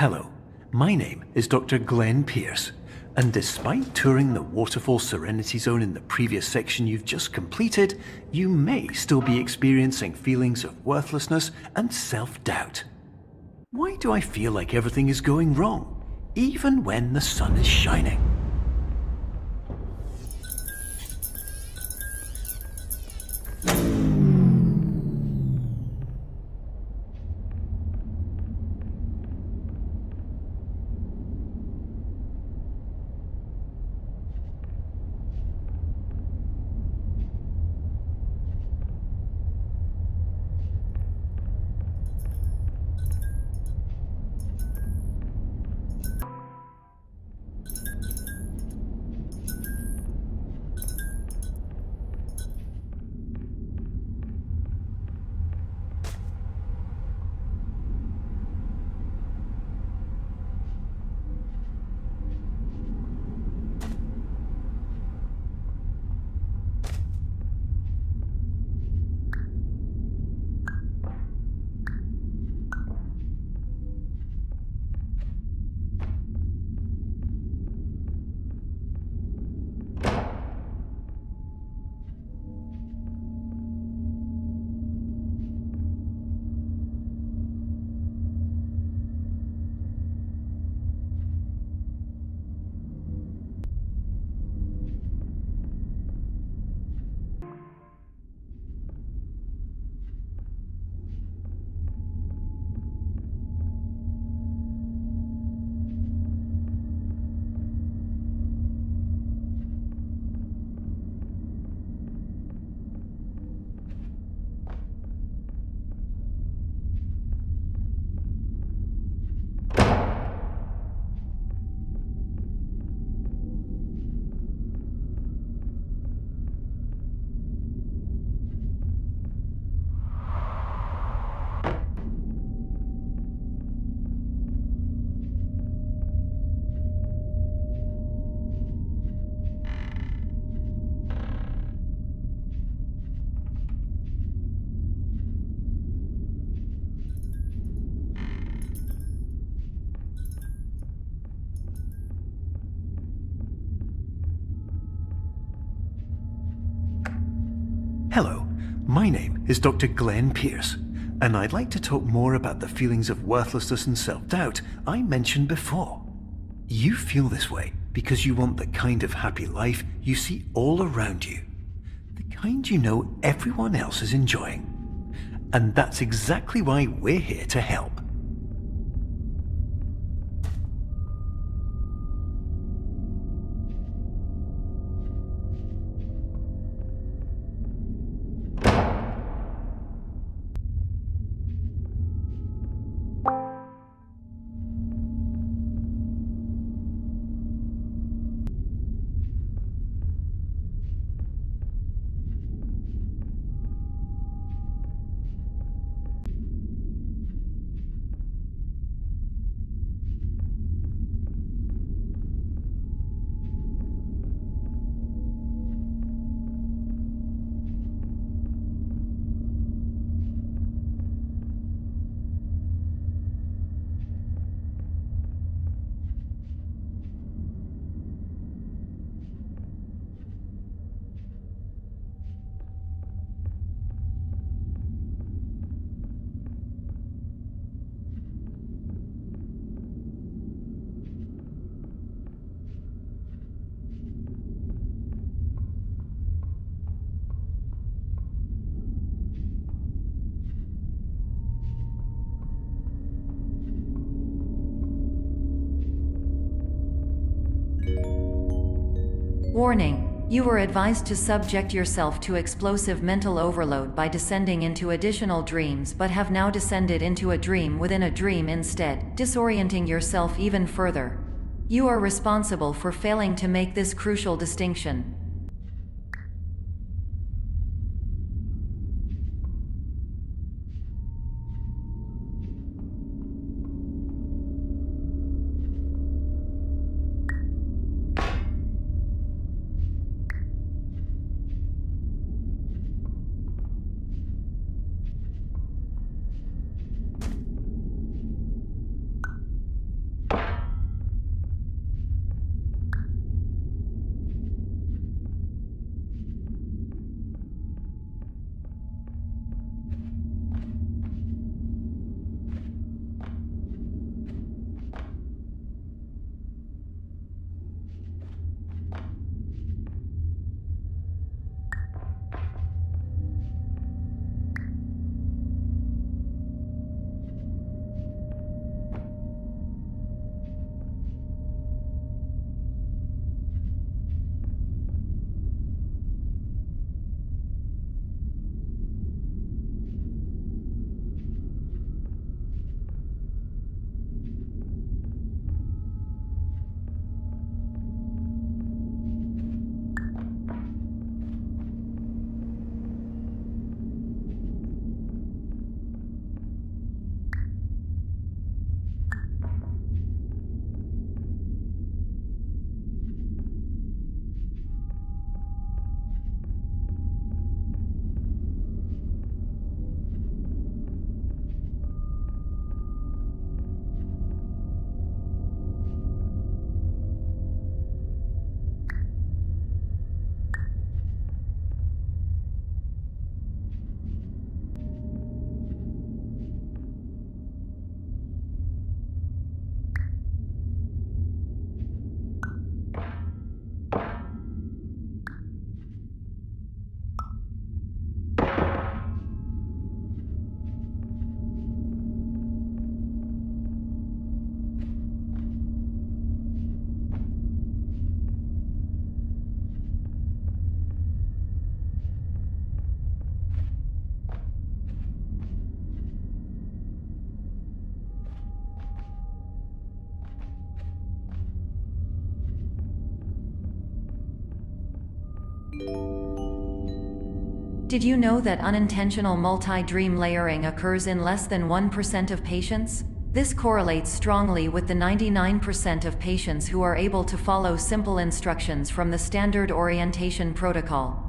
Hello, my name is Dr. Glenn Pierce, and despite touring the Waterfall Serenity Zone in the previous section you've just completed, you may still be experiencing feelings of worthlessness and self doubt. Why do I feel like everything is going wrong, even when the sun is shining? My name is Dr. Glenn Pierce, and I'd like to talk more about the feelings of worthlessness and self doubt I mentioned before. You feel this way because you want the kind of happy life you see all around you, the kind you know everyone else is enjoying. And that's exactly why we're here to help. Warning. You were advised to subject yourself to explosive mental overload by descending into additional dreams but have now descended into a dream within a dream instead, disorienting yourself even further. You are responsible for failing to make this crucial distinction. Did you know that unintentional multi-dream layering occurs in less than 1% of patients? This correlates strongly with the 99% of patients who are able to follow simple instructions from the standard orientation protocol.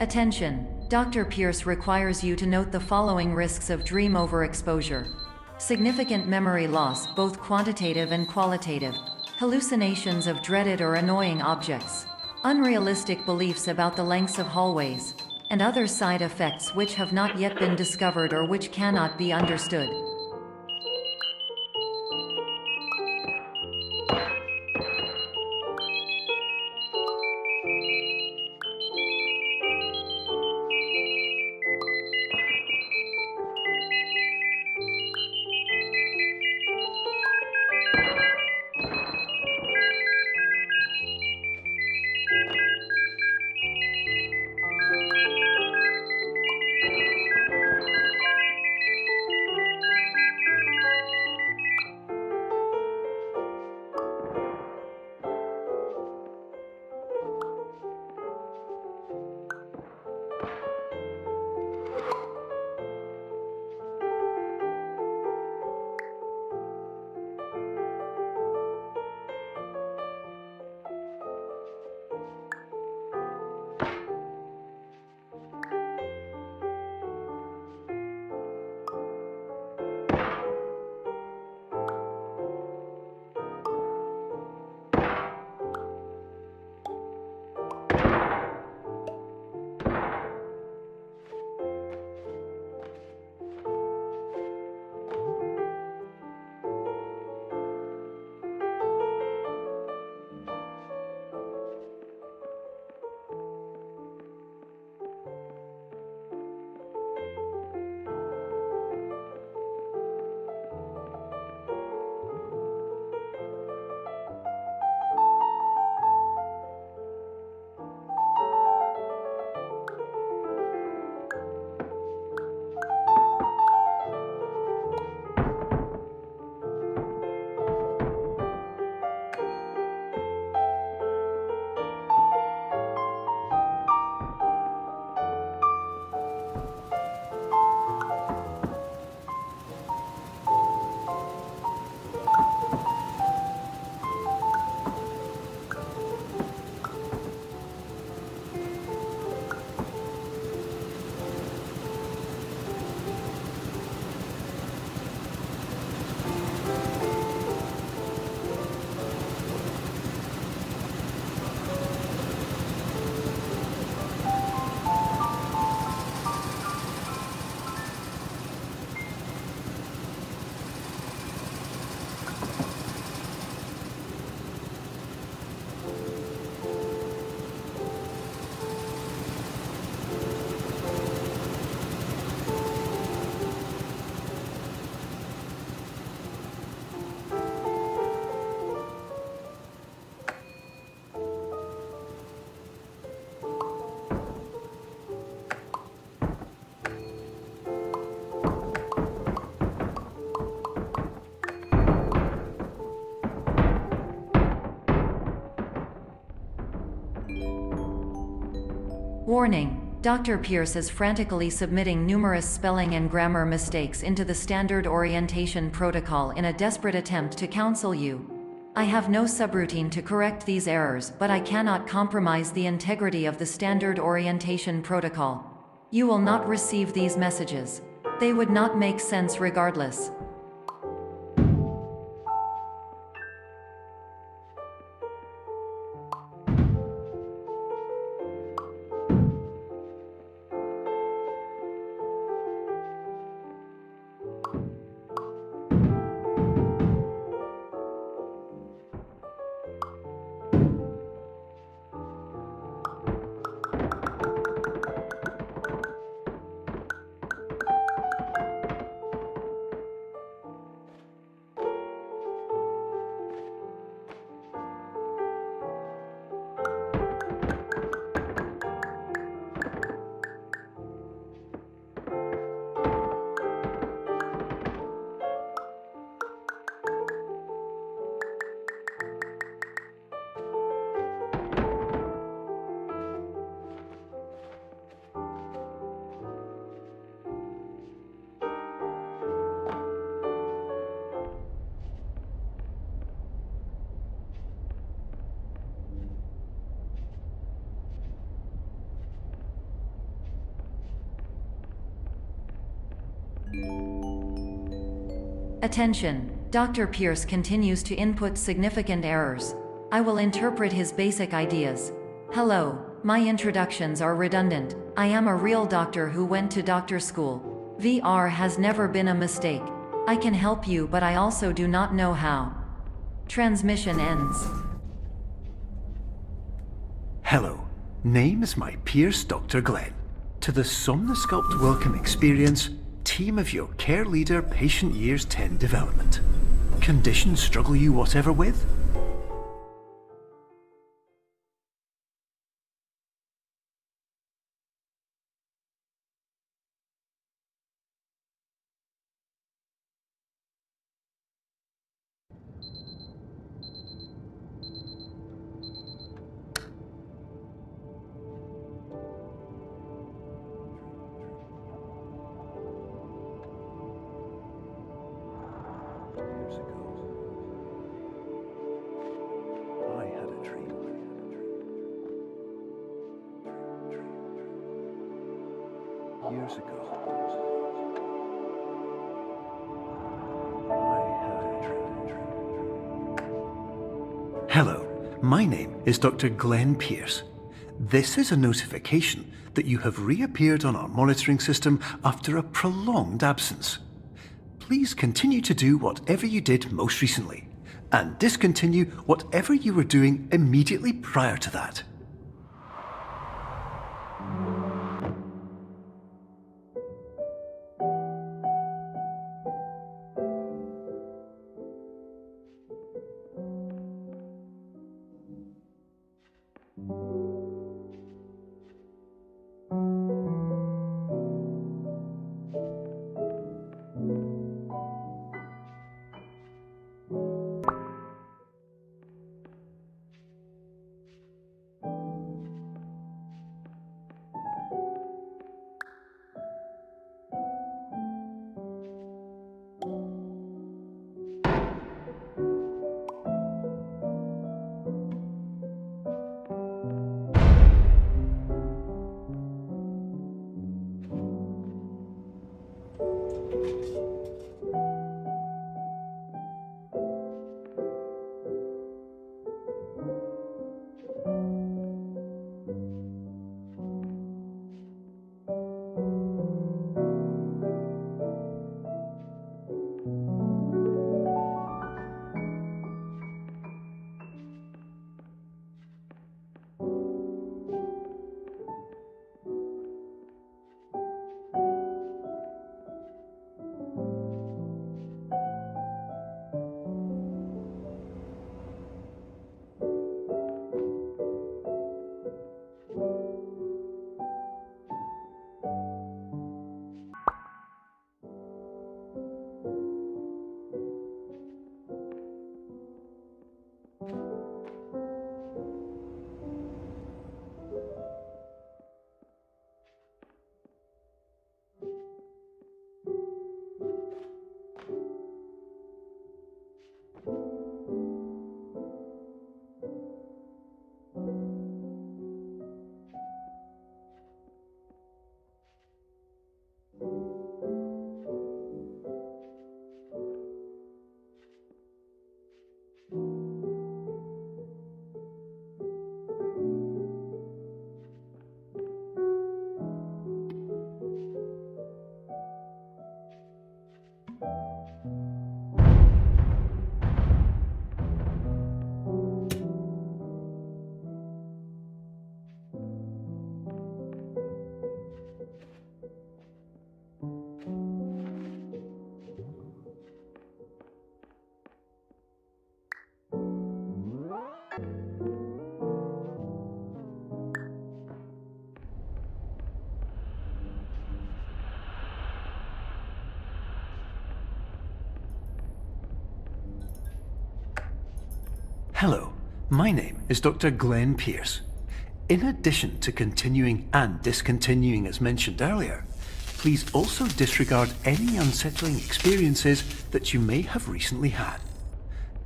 Attention! Dr. Pierce requires you to note the following risks of dream overexposure. Significant memory loss, both quantitative and qualitative. Hallucinations of dreaded or annoying objects. Unrealistic beliefs about the lengths of hallways. And other side effects which have not yet been discovered or which cannot be understood. Warning Dr. Pierce is frantically submitting numerous spelling and grammar mistakes into the standard orientation protocol in a desperate attempt to counsel you. I have no subroutine to correct these errors, but I cannot compromise the integrity of the standard orientation protocol. You will not receive these messages. They would not make sense regardless. Attention! Dr. Pierce continues to input significant errors. I will interpret his basic ideas. Hello, my introductions are redundant. I am a real doctor who went to doctor school. VR has never been a mistake. I can help you but I also do not know how. Transmission ends. Hello, name is my Pierce Dr. Glenn. To the Somnasculpt Welcome Experience, team of your care leader patient years 10 development. Conditions struggle you whatever with? Years ago. Hello, my name is Dr. Glenn Pierce. This is a notification that you have reappeared on our monitoring system after a prolonged absence please continue to do whatever you did most recently, and discontinue whatever you were doing immediately prior to that. My name is Dr. Glenn Pierce. In addition to continuing and discontinuing as mentioned earlier, please also disregard any unsettling experiences that you may have recently had.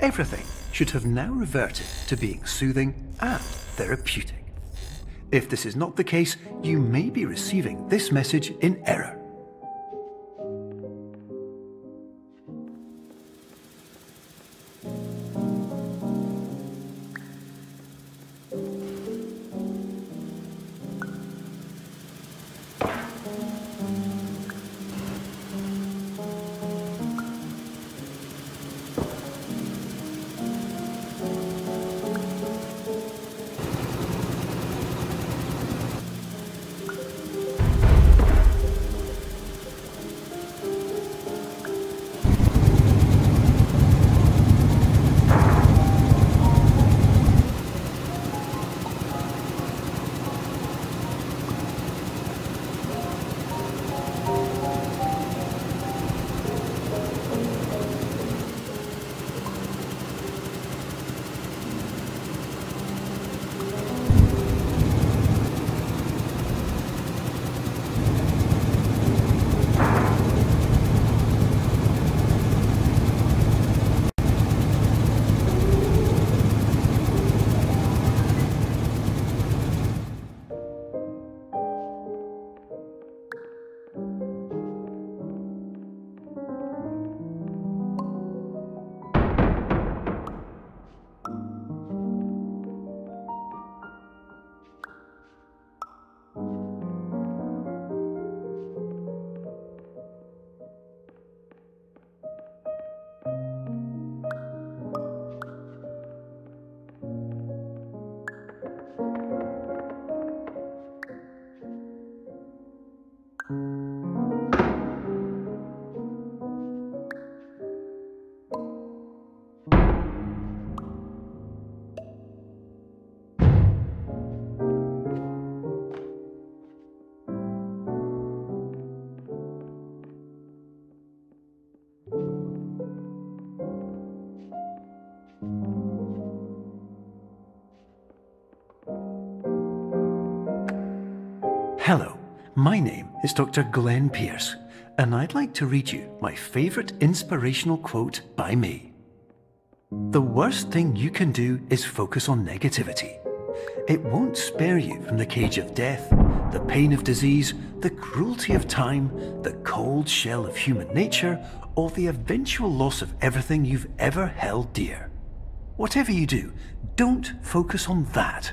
Everything should have now reverted to being soothing and therapeutic. If this is not the case, you may be receiving this message in error. My name is Dr. Glenn Pierce, and I'd like to read you my favourite inspirational quote by me. The worst thing you can do is focus on negativity. It won't spare you from the cage of death, the pain of disease, the cruelty of time, the cold shell of human nature, or the eventual loss of everything you've ever held dear. Whatever you do, don't focus on that.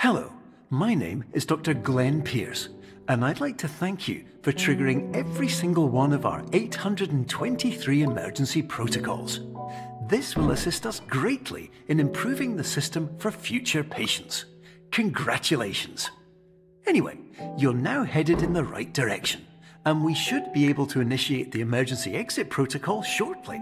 Hello, my name is Dr. Glenn Pierce, and I'd like to thank you for triggering every single one of our 823 emergency protocols. This will assist us greatly in improving the system for future patients. Congratulations! Anyway, you're now headed in the right direction, and we should be able to initiate the emergency exit protocol shortly.